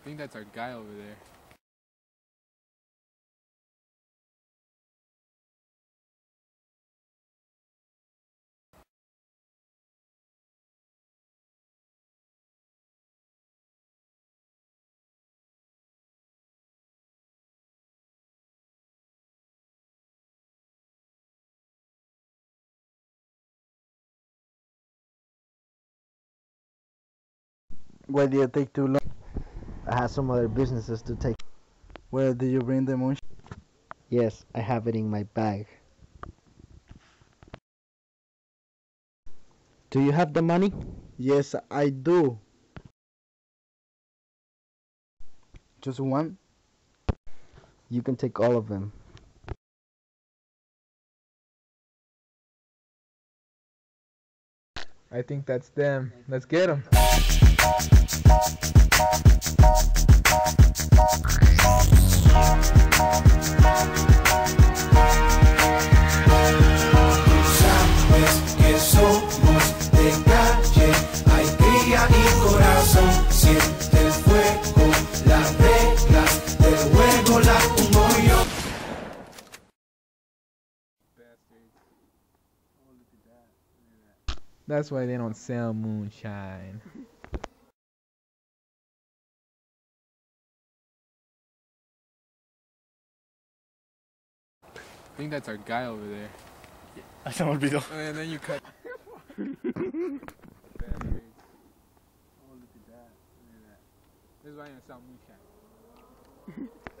I think that's our guy over there. Why did it take too long? I have some other businesses to take. Where did you bring the moonshine? Yes, I have it in my bag. Do you have the money? Yes, I do. Just one? You can take all of them. I think that's them. Let's get them. That's why they don't sell moonshine. I think that's our guy over there. Se me olvidó. And then you cut. Oh, look at that. Look at that. This is why I don't sell moonshine.